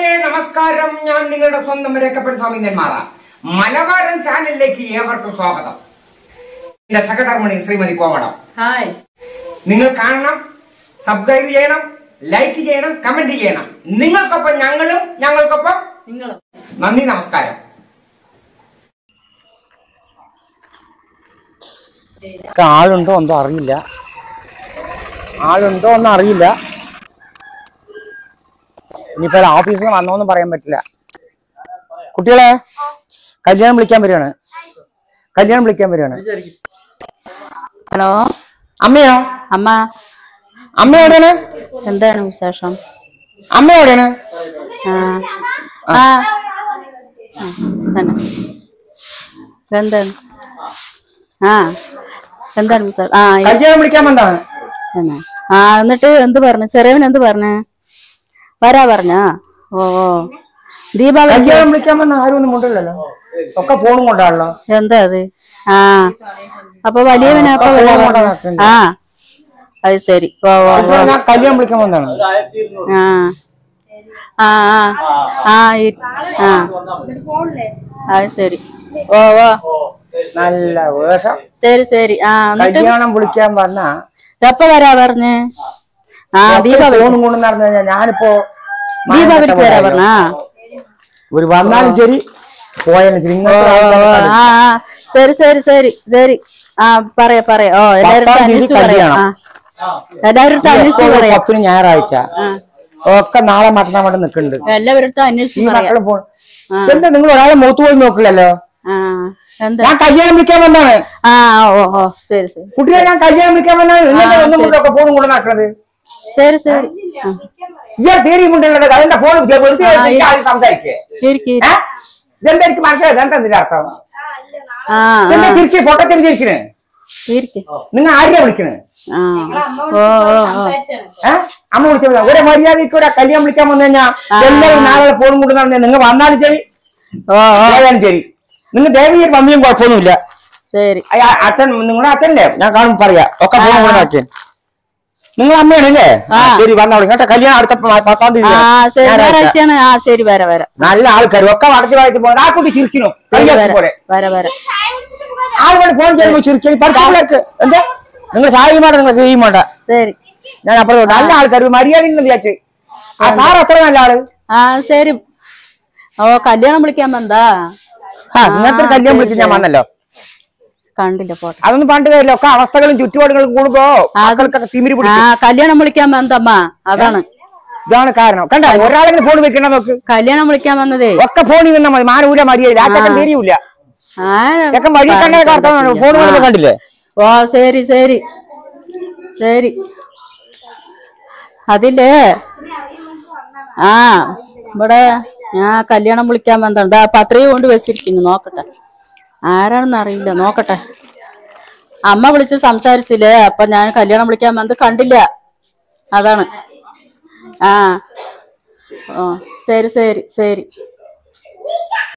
കൂട്ടുകാരെ നമസ്കാരം. ഞാൻ നിങ്ങളുടെ സ്വന്തം രേഖപ്പൻ സ്വാമി നെന്മാറ. മലബാരൻ ചാനലിലേക്ക് ഏവർക്കും സ്വാഗതം. എന്റെ സഹധർമ്മണി ശ്രീമതി കോവടം. ഹായ്. നിങ്ങൾ കാണണം സബ്സ്ക്രൈബ് ചെയ്യണം ലൈക്ക് ചെയ്യണം കമന്റ് ചെയ്യണം. നിങ്ങൾക്കൊപ്പം ഞങ്ങളും ഞങ്ങൾക്കൊപ്പം നിങ്ങളും. നന്ദി നമസ്കാരം. ആളുണ്ടോ എന്തോ അറിയില്ല. ആളുണ്ടോ എന്ന് അറിയില്ല ഇനിയിപ്പോ ഓഫീസിൽ നിന്ന് വന്നോന്നും പറയാൻ പറ്റില്ല. കുട്ടികളെ കല്യാണം വിളിക്കാൻ വരികയാണ്. കല്യാണം വിളിക്കാൻ വരികയാണ്. ഹലോ? അമ്മയോ? അമ്മ. അമ്മ എവിടെയാണ്? എന്താണ് വിശേഷം? അമ്മ എവിടെയാണ്? എന്താണ് ആ. എന്താണ് ആ കല്യാണം വിളിക്കാൻ വന്നതാണ്. തന്നെ. ആ എന്നിട്ട് എന്ത് പറഞ്ഞു? ചെറിയവൻ എന്ത് പറഞ്ഞു? വരാ പറഞ്ഞ ഓ ഓ ദീപാവലി കല്യാണം വിളിക്കാൻ വന്ന ആരും ഒന്നും കൊണ്ടില്ലല്ലോ ഒക്കെ ഫോണും കൊണ്ടാണല്ലോ എന്താ അത് ആ അപ്പൊ വലിയവനാ അപ്പൊ ആ, വരാ ഫോൺ പറഞ്ഞെ? കൊണ്ടാ ആ അത് ശരി ഓ ഓ ഓ കുട്ടികളെ ഞാൻ കല്യാണം വിളിക്കാൻ വന്നതാണ് ആ ആ ആ ആ ഇ- ആ അത് ശരി ഓ ഓ നല്ല വേഷം ശരി ശരി ആ എന്നിട്ട് കല്യാണം വിളിക്കാൻ വന്ന എപ്പ വരാ പറഞ്ഞ് ആ ദീപാവലി ഫോണും കൊണ്ട് നടന്നു കഴിഞ്ഞാൽ ഞാനിപ്പോ ദീപാവലിക്ക് വരാ പറഞ്ഞ? ഒരു വന്നാലും ശരി പോയാലും ശരി. ശരി ശരി ശരി ശരി. ആ പറയാ പറയാ. ഓ എല്ലാവരും അന്വേഷിച്ച് പറയാം. എല്ലാവരും അന്വേഷിച്ച് ഇപ്പോൾ പറയാം. പത്തിന് ഞായറാഴ്ച. ഒക്കെ നാളെ മറ്റന്നാൾ അവിടെ നിൽക്കുന്നുണ്ട്. എല്ലാവരും അന്വേഷിച്ച്. എന്താ നിങ്ങൾ ഒരാളെ മൂത്ത് പോയി നോക്കില്ലല്ലോ? ഞാൻ കല്യാണം വിളിക്കാൻ വന്നാണ് ആ ഓ ശരി ശരി. കുട്ടികളെ ഞാൻ കല്യാണം വിളിക്കാൻ വന്നാണ് ഫോണും കൊണ്ട് നടക്കുന്നത് ശരി ശരി. ഇയാൾ തീരെ കൊണ്ടുള്ളത് അതിന്റെ ഫോൺ സംസാരിക്കേ? ഇതെന്താ എനിക്ക് മനസ്സിലായത് എന്താ ഇതിന്റെ അർത്ഥം? എന്താ ചിരിക്കണേ നിങ്ങൾ ആരെയാ വിളിക്കണേ? അമ്മ വിളിച്ചത് ഒരു മര്യാദയ്ക്ക് ഒരു കല്യാണം വിളിക്കാൻ വന്നു കഴിഞ്ഞാൽ എല്ലാവരും നാളെ ഫോൺ കൊണ്ട് നടന്നേ നിങ്ങൾ വന്നാലും ശരി. പോയാലും ശരി. നിങ്ങൾ ദേവീ വന്നിയും കുഴപ്പമൊന്നുമില്ല. ശരി. അച്ഛൻ നിങ്ങളുടെ അച്ഛനല്ലേ? ഞാൻ കാണും പറയാ. ഒക്കെ ഫോൺ കൊണ്ട് നടക്കേ നിങ്ങൾ അമ്മയാണല്ലേ ശരി വന്നോളൂ കേട്ടോ കല്യാണം അടുത്ത പത്താം തീയതി ആ ശരി വരാം വരാം. നല്ല ആൾക്കാർ ഒക്കെ വടച്ചു വായിച്ച് പോകുന്നത് ആ കുട്ടി ചിരിക്കണോ. പോലെ. വരാം വരാം. ആളുകൾ ഫോൺ ചെയ്യുമ്പോൾ ചിരിക്കും പഠിത്തത്തിലേക്ക് എന്താ? നിങ്ങൾ സഹായം വേണ്ട നിങ്ങൾ ചെയ്യുമ്പോണ്ട ശരി. ഞാൻ അപ്പുറം നല്ല ആൾക്കാർ മര്യാദ സാറ് ആ സാർ അത്ര നല്ല ആൾ. ആ ശരി. ഓ കല്യാണം വിളിക്കാൻ വന്നാ ആ ഇങ്ങനത്തെ കല്യാണം വിളിച്ച് ഞാൻ വന്നല്ലോ. കണ്ടില്ല പോട്ടെ അതൊന്നും പണ്ട് കാര്യമില്ല ഒക്കെ അവസ്ഥകളും ചുറ്റുപാടുകളും കൂടുമ്പോ തീമിരി ആ കല്യാണം വിളിക്കാൻ വന്നമ്മ അതാണ്. ഇതാണ് കാരണം. കണ്ട? ഒരാളെങ്കിലും ഫോൺ വെക്കണ നോക്ക് കല്യാണം വിളിക്കാൻ വന്നതേ. ഒക്കെ ഫോണിൽ നിന്നാ മതി. മാനൂല മര്യാദ ആ. ചെക്കൻ തിരിയൂല ആ ചെക്കൻ വഴി കണ്ട ഫോൺ കണ്ടില്ലേ? ഓ ശരി ശരി. ശരി. അതില്ലേ? ആ ഇവിടെ ഞാൻ കല്യാണം വിളിക്കാൻ വന്നതാണ്. പത്രയും പത്രിക കൊണ്ട് വെച്ചിരിക്കുന്നു. നോക്കട്ടെ. ആരാണെന്ന് അറിയില്ല. നോക്കട്ടെ. അമ്മ വിളിച്ച് സംസാരിച്ചില്ലേ? അപ്പൊ ഞാൻ കല്യാണം വിളിക്കാൻ വന്നത് കണ്ടില്ല. അതാണ്. ആ. ഓ ശരി ശരി ശരി.